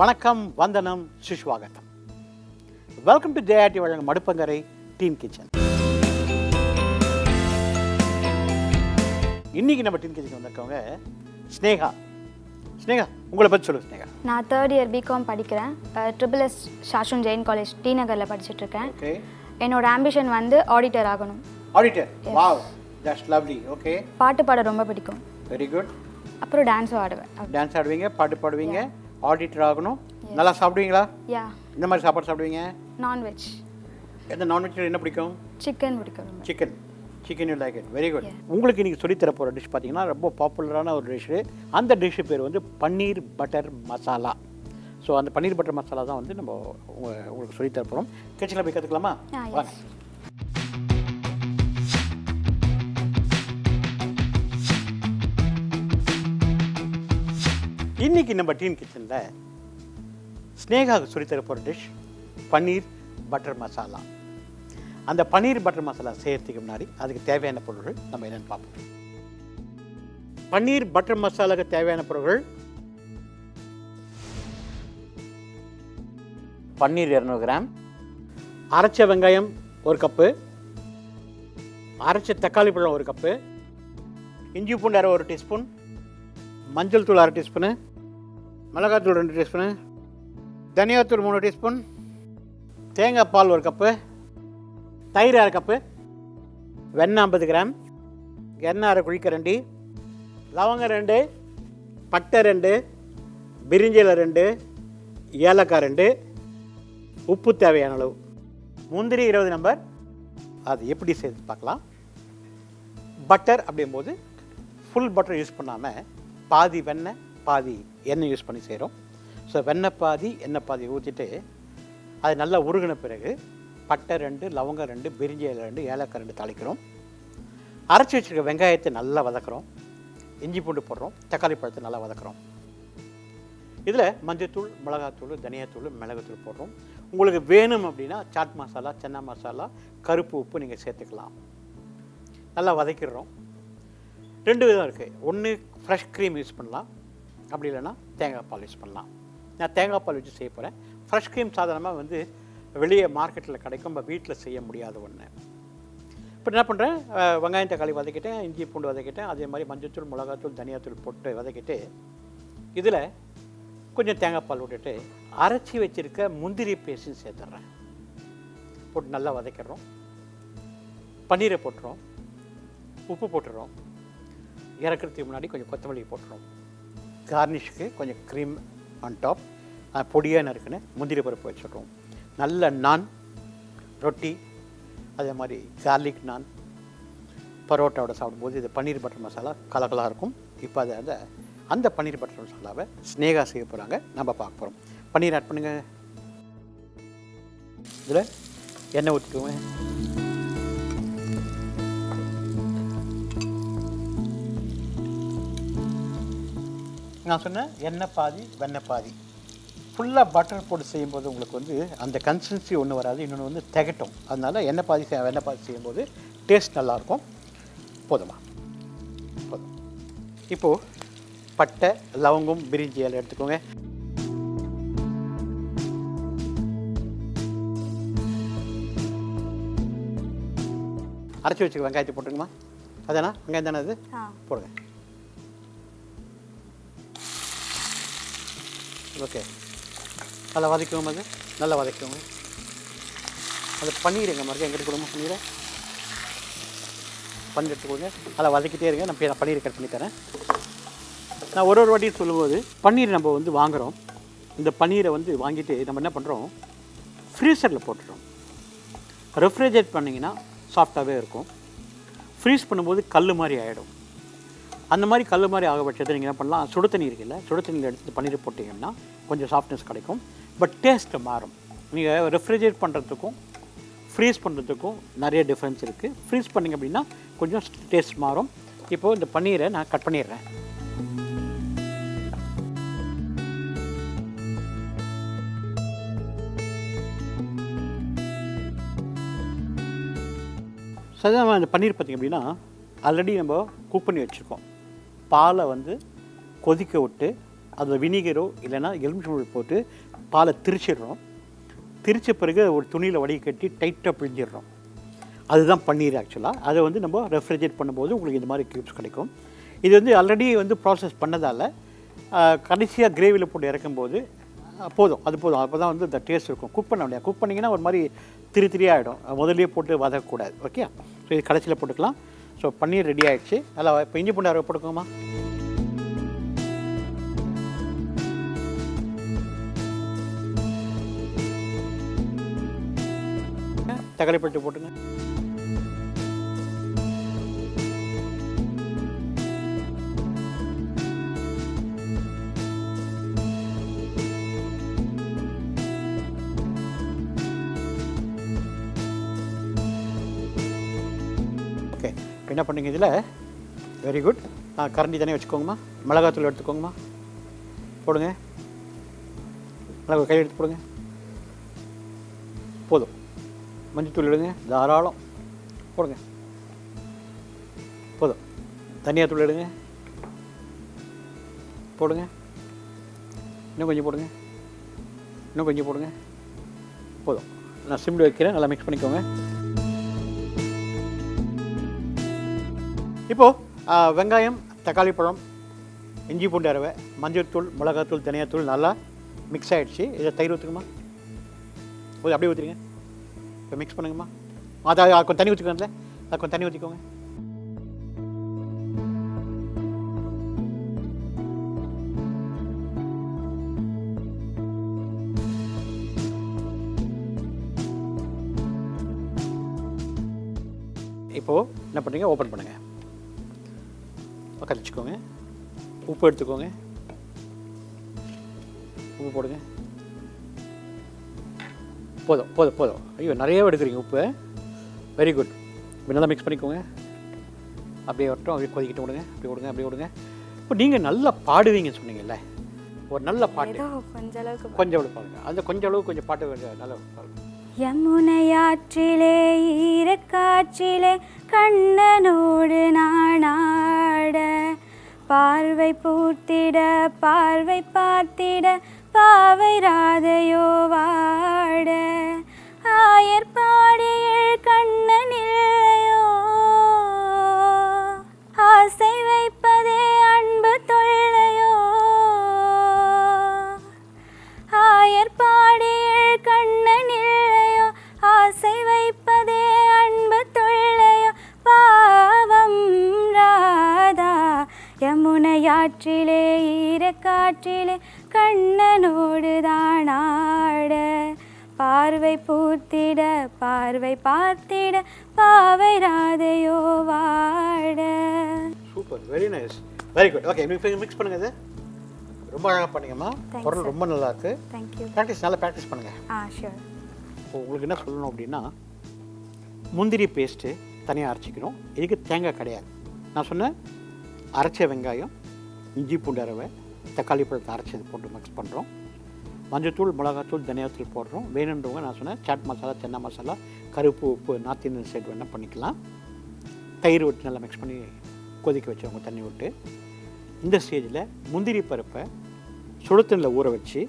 வணக்கம் வந்தனம் சுஷ்வாகத்தம் welcome to ஜெயாட்டி வழங்கும் மடுப்பங்கரை டீன் கிச்சன் இன்னைக்கு நம்ம டீன் கிச்சன் வந்திருக்கவங்க ஸ்னேகா. ஸ்னேகா உங்களை பற்றி சொல்லு ஸ்னேகா. நான் தேர்ட் இயர் பிகாம் படிக்கிறேன். Triple S Shasun Jain college T நகரில் படிச்சுட்டு இருக்கேன். என்னோட ஆம்பிஷன் வந்து ஆடிட்டர் ஆகணும். Auditor wow that's lovely okay பாட்டு பாட ரொம்ப பிடிக்கும். வெரி குட் அப்புறம் டான்ஸும் ஆடுவேன். டான்ஸ் ஆடுவீங்க பாட்டு பாடுவீங்க. ஆடிட்டர் ஆகணும். நல்லா சாப்பிடுவீங்களா? யா இந்த மாதிரி சாப்பாடு சாப்பிடுவீங்க? நான்வெஜ் எந்த நான்வெஜ்ல என்ன பிடிக்கும்? சிக்கன் பிடிக்கும் chicken chicken you like it very good உங்களுக்கு நீங்கள் சொல்லித்தர போகிற டிஷ் பார்த்தீங்கன்னா ரொம்ப பாப்புலரான ஒரு டிஷ்ஷு அந்த டிஷ்ஷு பேர் வந்து பன்னீர் பட்டர் மசாலா. ஸோ அந்த பன்னீர் பட்டர் மசாலா தான் வந்து நம்ம உங்க- உங்களுக்கு சொல்லித்தர போகிறோம் கிச்சனில் போய் கற்றுக்கலாமா yes. வாங்க. இன்னைக்கு நம்ம டீன் கிச்சனில் ஸ்னேகாவுக்கு சொல்லித்தர போகிற டிஷ் பன்னீர் பட்டர் மசாலா. அந்த பன்னீர் பட்டர் மசாலா செய்கிறதுக்கு முன்னாடி அதுக்கு தேவையான பொருட்கள் நம்ம என்னென்னு பார்ப்போம். பன்னீர் பட்டர் மசாலாவுக்கு தேவையான பொருட்கள் பன்னீர் இரநூறு கிராம் அரைச்ச வெங்காயம் ஒரு கப்பு அரைச்ச தக்காளி பழம் ஒரு கப்பு இஞ்சி பூண்டு அரை ஒரு டீஸ்பூன் மஞ்சள் தூள் அரை டீஸ்பூனு மிளகாத்தூள் ரெண்டு டீஸ்பூனு தனியாத்தூள் மூணு டீஸ்பூன் தேங்காய் பால் ஒரு கப்பு தயிர் அரை கப்பு வெண்ணெய் ஐம்பது கிராம் எண்ணெய் அரை குழிக்கரண்டி லவங்கம் ரெண்டு பட்டை ரெண்டு பிரிஞ்சில ரெண்டு ஏலக்காய் ரெண்டு உப்பு தேவையான அளவு. முந்திரி இருபது நம்பர். அது எப்படி செய்து பார்க்கலாம். பட்டர் அப்படிங்கும்போது ஃபுல் பட்டர் யூஸ் பண்ணாமல் பாதி வெண்ணெய் பாதி எண்ணெய் யூஸ் பண்ணி செய்கிறோம் ஸோ வெண்ணெய் பாதி எண்ணெய் பாதி ஊற்றிட்டு அது நல்லா உருகின பிறகு பட்டை ரெண்டு லவங்கம் ரெண்டு பிரிஞ்சி இலை ரெண்டு ஏலக்காய் ரெண்டு தாளிக்கிறோம். அரைச்சி வச்சிருக்க வெங்காயத்தை நல்லா வதக்குறோம். இஞ்சி பூண்டு போடுறோம். தக்காளி பழத்தை நல்லா வதக்குறோம். இதில் மஞ்சத்தூள் மிளகாத்தூள் தனியாத்தூள் மிளகுத்தூள் போடுறோம். உங்களுக்கு வேணும் அப்படின்னா சாட் மசாலா சென்னா மசாலா கருப்பு உப்பு நீங்கள் சேர்த்துக்கலாம். நல்லா வதக்கிடுறோம். ரெண்டு விதம் இருக்குது ஒன்று ஃப்ரெஷ் க்ரீம் யூஸ் பண்ணலாம். அப்படி இல்லைன்னா தேங்காய் பால் யூஸ் பண்ணலாம். நான் தேங்காய் பால் வச்சு செய்ய போகிறேன் ஃப்ரெஷ் க்ரீம் சாதாரணமாக வந்து வெளியே மார்க்கெட்டில் கிடைக்கும் நம்ம வீட்டில் செய்ய முடியாத ஒன்று இப்போ என்ன பண்ணுறேன் வெங்காயம் தக்காளி வதக்கிட்டேன் இஞ்சி பூண்டு வதக்கிட்டேன் அதே மாதிரி மஞ்சத்தூள் மிளகாத்தூள் தனியாத்தூள் போட்டு வதக்கிட்டு இதில் கொஞ்சம் தேங்காய் பால் விட்டுட்டு அரைச்சி வச்சிருக்க முந்திரி பேஸ்ட்டும் சேர்த்துட்றேன். போட்டு நல்லா வதக்கிடுறோம். பன்னீரை போட்டுறோம். உப்பு போட்டுடுறோம் இறக்குறதுக்கு முன்னாடி கொஞ்சம் கொத்தமல்லி போட்டுறோம். கார்னிஷ்க்கு கொஞ்சம் க்ரீம் ஆன் டாப் பொடியாக நறுக்குன்னு முந்திரி பருப்பு வச்சுருவோம் நல்ல நான் ரொட்டி அதே மாதிரி கார்லிக் நான் பரோட்டாவோட சாப்பிடும்போது இது பன்னீர் பட்டர் மசாலா கலகலாக இருக்கும். இப்போ அதை அந்த அந்த பன்னீர் பட்டர் மசாலாவை ஸ்னேகா செய்ய போகிறாங்க நம்ம பார்க்க போகிறோம் பன்னீர் ஆட் பண்ணுங்கள் இதில் எண்ணெய் ஊற்றிக்குவேன் நான் சொன்னேன் எண்ணெய் பாதி வெண்ணெய் பாதி. ஃபுல்லாக பட்டர் போட்டு செய்யும்போது உங்களுக்கு வந்து அந்த கன்சிஸ்டன்சி ஒன்று வராது இன்னொன்று வந்து திகட்டும். அதனால எண்ணெய் பாதி செய்- வெண்ணெய் பாதி செய்யும்போது டேஸ்ட் நல்லாயிருக்கும். போதுமா? போதும். இப்போது பட்டை லவங்கம் பிரிஞ்சி இலை எடுத்துக்கோங்க. அரைச்சி வச்சுக்க வெங்காயத்தை போட்டுருங்கம்மா அதானா? வெங்காயம் தானே அது? போடுங்க. ஓகே நல்லா வதக்கிவோம் அது நல்லா வதக்குவோங்க அது பண்ணிடுங்க எங்கள் மறுக்க எங்கிட்ட கொடுங்க பன்னீரை பண்ணி எடுத்துக்கோங்க நல்லா வதக்கிட்டே இருங்க. நான் பே- பன்னீர் கட் தரேன். நான் ஒரு ஒரு வாட்டியும் சொல்லும்போது பன்னீர் நம்ம வந்து வாங்குகிறோம் இந்த பன்னீரை வந்து வாங்கிட்டு நம்ம என்ன பண்ணுறோம் ஃப்ரீசரில் போட்டுறோம். ரெஃப்ரிஜரேட் பண்ணிங்கன்னா சாஃப்டாகவே இருக்கும். ஃப்ரீஸ் பண்ணும்போது கல் மாதிரி ஆகிடும் அந்த மாதிரி கல் மாதிரி ஆக நீங்கள் என்ன பண்ணலாம்? சுடு தண்ணி இருக்குல்ல சுடு தண்ணியில் எடுத்து பன்னீர் போட்டிங்கன்னா கொஞ்சம் சாஃப்ட்னஸ் கிடைக்கும். பட் டேஸ்ட்டு மாறும். நீங்கள் ரெஃப்ரிஜரேட் பண்ணுறதுக்கும் ஃப்ரீஸ் பண்ணுறதுக்கும் நிறைய டிஃப்ரென்ஸ் இருக்குது ஃப்ரீஸ் பண்ணிங்க அப்படின்னா கொஞ்சம் டேஸ்ட் மாறும். இப்போது இந்த பன்னீரை நான் கட் பண்ணிடுறேன். சாதாரணமாக இந்த பன்னீர் பார்த்திங்க அப்படின்னா ஆல்ரெடி நம்ம குக் பண்ணி வச்சுருக்கோம். பாலை வந்து கொதிக்க விட்டு அதில் வினிகரோ இல்லைன்னா எலுமிச்சம்பழம் போட்டு பாலை திரிச்சிடுறோம். திரிச்ச பிறகு ஒரு துணியில் வடி கட்டி டைட்டாக பிழிஞ்சிடுறோம். அதுதான் பன்னீர் ஆக்சுவலாக அதை வந்து நம்ம ரெஃப்ரிஜரேட் பண்ணும்போது உங்களுக்கு இந்த மாதிரி க்யூப்ஸ் கிடைக்கும். இது வந்து ஆல்ரெடி வந்து ப்ராசஸ் பண்ணதால் கடைசியாக கிரேவியில் போட்டு இறக்கும்போது போதும். அது போதும். அப்போ தான் வந்து இந்த டேஸ்ட் இருக்கும். குக் பண்ண முடியாது. குக் பண்ணிங்கன்னா ஒரு மாதிரி திரி திரியாகிடும் முதல்லயே போட்டு வதக்கக்கூடாது. ஓகே ஸோ இது கடைசியில் போட்டுக்கலாம். ஸோ பன்னீர் ரெடி ஆயிடுச்சு. நல்லா இப்போ இஞ்சி பூண்டு அரை போட்டுக்கோமா தக்காளி பட்டு போட்டுங்க என்ன பண்ணுங்க இதில்? வெரி குட் கரண்டி தானே வச்சுக்கோங்கம்மா. மிளகாத்தூள் எடுத்துக்கோங்கம்மா. போடுங்க. மிளகா கையில் எடுத்து போடுங்க. போதும். மஞ்சத்தூள் எடுங்க. தாராளம். போடுங்க. போதும். தனியாத்தூள் எடுங்க. போடுங்க. இன்னும் கொஞ்சம் போடுங்க. இன்னும் கொஞ்சம் போடுங்க. போதும். நான் சிம்மில் வைக்கிறேன். நல்லா மிக்ஸ் பண்ணிக்கோங்க. இப்போது வெங்காயம் தக்காளி பழம் இஞ்சி பூண்டு அரவை மஞ்சள்தூள் மிளகாத்தூள் தனியாத்தூள் நல்லா மிக்ஸ் ஆகிடுச்சு இதை தயிர் ஊற்றுக்குமா போது அப்படியே ஊற்றுருங்க இப்போ மிக்ஸ் பண்ணுங்கம்மா. அதை கொஞ்சம் தண்ணி ஊற்றிக்கோங்களே அது கொஞ்சம் தண்ணி ஊற்றிக்கோங்க இப்போது என்ன பண்ணுறீங்க ஓப்பன் பண்ணுங்கள் கரைச்சிக்கோங்க. உப்பு எடுத்துக்கோங்க. உப்பு போடுங்க. போதும் போதும் போதும். ஐயோ நிறைய எடுக்கிறீங்க உப்பு. வெரி குட் இப்போ நல்லா மிக்ஸ் பண்ணிக்கோங்க. அப்படியே வரட்டும் அப்படியே கொதிக்கிட்டு விடுங்க. அப்படியே விடுங்க அப்படியே விடுங்க. இப்போ நீங்கள் நல்லா பாடுவீங்கன்னு சொன்னீங்கல்ல. ஒரு நல்ல பாட்டு. ஏதோ கொஞ்ச அளவுக்கு கொஞ்சம் அளவு பாருங்க அந்த கொஞ்சம் அளவு கொஞ்சம் பாட்டு கொஞ்சம் நல்லா பாருங்க யமுனையாற்றிலே ஈரக்காற்றிலே கண்ணனோடு நானாட பார்வை பூர்த்திட பார்வை பார்த்திட பாவை ராதையோ வாட. ஆயர் பாடிய கண்ணனில்லையோ பூத்திட பார்வை பார்த்திட பாவை ராதையோ வாட. Super very nice very good okay mix பண்ணுங்க இது. ரொம்ப அழகாக பண்ணீங்கம்மா. Sir. ரொம்ப நல்லா இருக்கு. தேங்க்யூ ப்ராக்டிஸ் நல்லா ப்ராக்டிஸ் பண்ணுங்கள் ஆ ஷூர் இப்போ உங்களுக்கு என்ன சொல்லணும் அப்படின்னா முந்திரி பேஸ்ட்டு தனியாக அரைச்சிக்கணும். இதுக்கு தேங்காய் கிடையாது. நான் சொன்னேன் அரைச்ச வெங்காயம் இஞ்சி பூண்டு அரவை தக்காளி பழத்தை அரைச்சது போட்டு மிக்ஸ் பண்ணுறோம் மஞ்சத்தூள் மிளகாத்தூள் தனியாத்தூள் போடுறோம். வேணுன்றவங்க நான் சொன்னேன் சாட் மசாலா தென்னை மசாலா கருப்பு உப்பு நார்த் இந்தியன் சைடு வேணால் பண்ணிக்கலாம். தயிர் விட்டு நல்லா மிக்ஸ் பண்ணி கொதிக்க வச்சவங்க தண்ணி விட்டு. இந்த ஸ்டேஜில் முந்திரி பருப்பை சுடுத்தண்ணில் ஊற வச்சு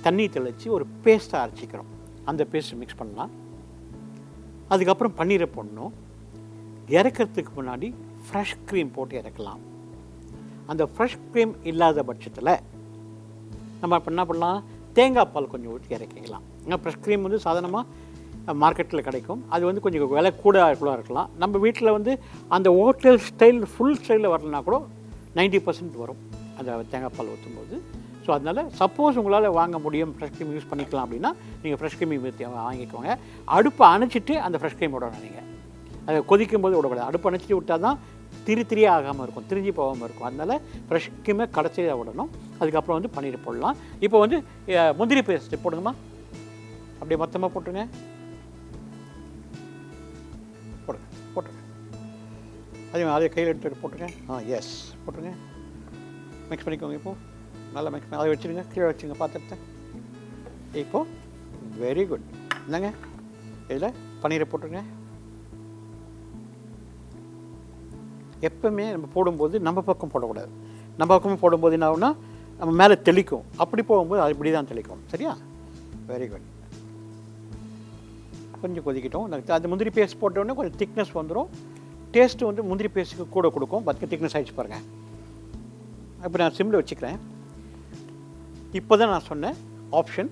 தண்ணி தெளித்து ஒரு பேஸ்ட்டாக அரைச்சிக்கிறோம். அந்த பேஸ்ட் மிக்ஸ் பண்ணலாம். அதுக்கப்புறம் பன்னீரை போடணும். இறக்கிறதுக்கு முன்னாடி ஃப்ரெஷ் க்ரீம் போட்டு இறக்கலாம். அந்த ஃப்ரெஷ் க்ரீம் இல்லாத பட்சத்தில் நம்ம இப்போ என்ன பண்ணலாம்? தேங்காய் பால் கொஞ்சம் ஊற்றி இறக்கிக்கலாம். ஏன்னா ஃப்ரெஷ் க்ரீம் வந்து சாதாரணமாக மார்க்கெட்டில் கிடைக்கும். அது வந்து கொஞ்சம் விலை கூட கூட இருக்கலாம். நம்ம வீட்டில் வந்து அந்த ஹோட்டல் ஸ்டைல் ஃபுல் ஸ்டைலில் வரலனா கூட 90% பர்சன்ட் வரும். அந்த தேங்காய் பால் ஊற்றும்போது ஸோ அதனால் சப்போஸ் உங்களால் வாங்க முடியும் ஃப்ரெஷ் க்ரீம் யூஸ் பண்ணிக்கலாம் அப்படின்னா நீங்கள் ஃப்ரெஷ் க்ரீம் வாங்கிக்கோங்க. அடுப்பை அணைச்சிட்டு அந்த ஃப்ரெஷ் க்ரீம் விடணும் நீங்கள் அதை கொதிக்கும் போது விடக்கூடாது. அடுப்பு அணைச்சிட்டு விட்டால் தான் திரி திரியாக ஆகாமல் இருக்கும் திரிஞ்சு போகாமல் இருக்கும். அதனால் ஃப்ரெஷ்க்குமே கடைசியாக விடணும். அதுக்கப்புறம் வந்து பன்னீர் போடலாம். இப்போ வந்து முந்திரி பேஸ்ட் போடுங்கம்மா. அப்படியே மொத்தமாக போட்டுருங்க. போடுங்க போட்டுருங்க. அதே அதே கையில் எடுத்து போட்டுருங்க. ஆ எஸ் போட்டுருங்க. மிக்ஸ் பண்ணிக்கோங்க இப்போது நல்லா மிக்ஸ் பண்ணி அதை வச்சுருங்க. கீழே வச்சுங்க பார்த்துட்டு இப்போது வெரி குட் என்னங்க? இதில் பன்னீரை போட்டுருங்க. எப்பவுமே நம்ம போடும்போது நம்ம பக்கம் போடக்கூடாது. நம்ம பக்கமும் போடும்போது என்ன ஆகுனா நம்ம மேலே தெளிக்கும். அப்படி போகும்போது அது இப்படி தான் தெளிக்கும். சரியா? வெரி குட் கொஞ்சம் கொதிக்கிட்டோம். அந்த- முந்திரி பேஸ்ட் போட்ட கொஞ்சம் திக்னஸ் வந்துடும் டேஸ்ட்டு வந்து முந்திரி பேஸ்ட்டுக்கு கூட கொடுக்கும். பத்து திக்னஸ் ஆகிடுச்சு பாருங்கள் இப்போ நான் சிம்மில் வச்சுக்கிறேன். இப்போ தான் நான் சொன்னேன் ஆப்ஷன்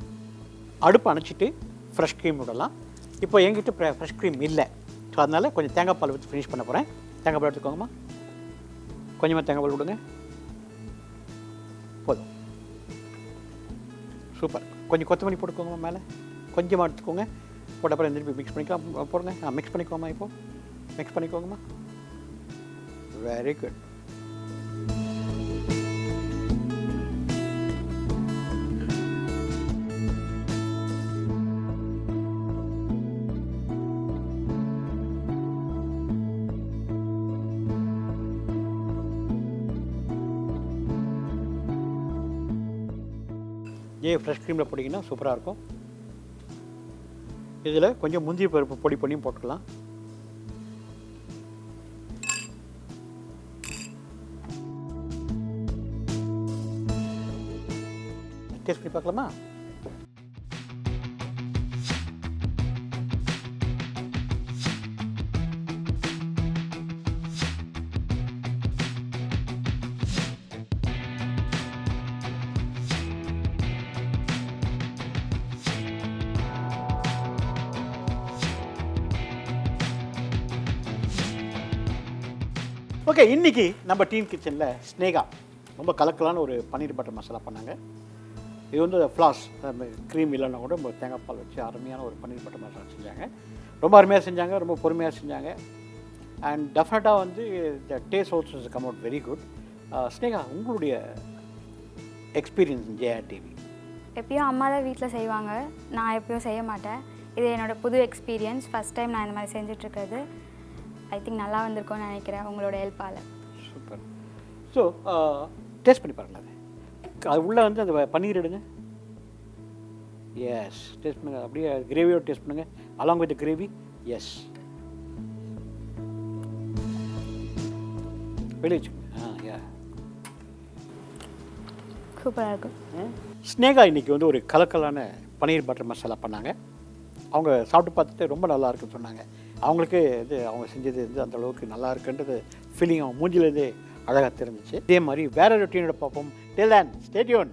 அடுப்பு அணைச்சிட்டு ஃப்ரெஷ் க்ரீம் விடலாம். இப்போ என்கிட்ட ஃப்ரெஷ் க்ரீம் இல்லை. ஸோ அதனால் கொஞ்சம் தேங்காய் பால் வச்சு ஃபினிஷ் பண்ண போகிறேன் தேங்காய் பால் எடுத்துக்கோங்கம்மா. கொஞ்சமாக தேங்காய் பால் விடுங்க போதும். சூப்பர். கொஞ்சம் கொத்தமல்லி போட்டுக்கோங்கம்மா மேலே. கொஞ்சமாக எடுத்துக்கோங்க. போட்ட அப்புறம் திருப்பி மிக்ஸ் பண்ணிக்கலாம். போடுங்க. ஆ மிக்ஸ் பண்ணிக்கோமா இப்போது மிக்ஸ் பண்ணிக்கோங்கம்மா. வெரி குட் ஏ ஃப்ரெஷ் க்ரீமில் போட்டிங்கன்னா சூப்பராக இருக்கும். இதில் கொஞ்சம் முந்திரி பருப்பு பொடி பண்ணியும் போட்டுக்கலாம். டேஸ்ட் பண்ணி பார்க்கலாமா? ஓகே இன்னைக்கு நம்ம டீன் கிச்சனில் ஸ்னேகா ரொம்ப கலக்கலான ஒரு பன்னீர் பட்டர் மசாலா பண்ணாங்க. இது வந்து ஃப்ளாஸ் க்ரீம் இல்லைன்னா கூட நம்ம தேங்காய் பால் வச்சு அருமையான ஒரு பன்னீர் பட்டர் மசாலா செஞ்சாங்க. ரொம்ப அருமையாக செஞ்சாங்க ரொம்ப பொறுமையாக செஞ்சாங்க. அண்ட் டெஃபினட்டாக வந்து the taste also come out very good Sneha உங்களுடைய எக்ஸ்பீரியன்ஸ் ஜேஆர் டிவி எப்பயும் அம்மா தான் வீட்டில் செய்வாங்க. நான் எப்பயும் செய்ய மாட்டேன். இது என்னோட புது எக்ஸ்பீரியன்ஸ் ஃபஸ்ட் டைம் நான் இந்த மாதிரி செஞ்சிட்ருக்கிறது ஐ திங்க் நல்லா வந்திருக்கும்னு நினைக்கிறேன் உங்களோட ஹெல்ப்பால் சூப்பர் ஸோ டேஸ்ட் பண்ணி பாருங்களேன் அது. உள்ளே வந்து அந்த பன்னீர் எடுங்க. எஸ் டேஸ்ட் பண்ணுங்க. அப்படியே கிரேவியோட டேஸ்ட் பண்ணுங்க. அலாங் வித் கிரேவி எஸ் வெளியே வச்சுக்கோங்க. ஆ யா சூப்பராக இருக்கும். ஸ்னேகா இன்னைக்கு வந்து ஒரு கலக்கலான பன்னீர் பட்டர் மசாலா பண்ணாங்க. அவங்க சாப்பிட்டு பார்த்துட்டு ரொம்ப நல்லா இருக்குன்னு சொன்னாங்க. அவங்களுக்கு இது அவங்க செஞ்சது வந்து அந்த அளவுக்கு நல்லா இருக்குன்றது ஃபீலிங் அவங்க மூஞ்சிலேருந்து அழகாக தெரிஞ்சிச்சு. இதே மாதிரி வேற ரொட்டீனோட பார்ப்போம். Del and ஸ்டேடியோன்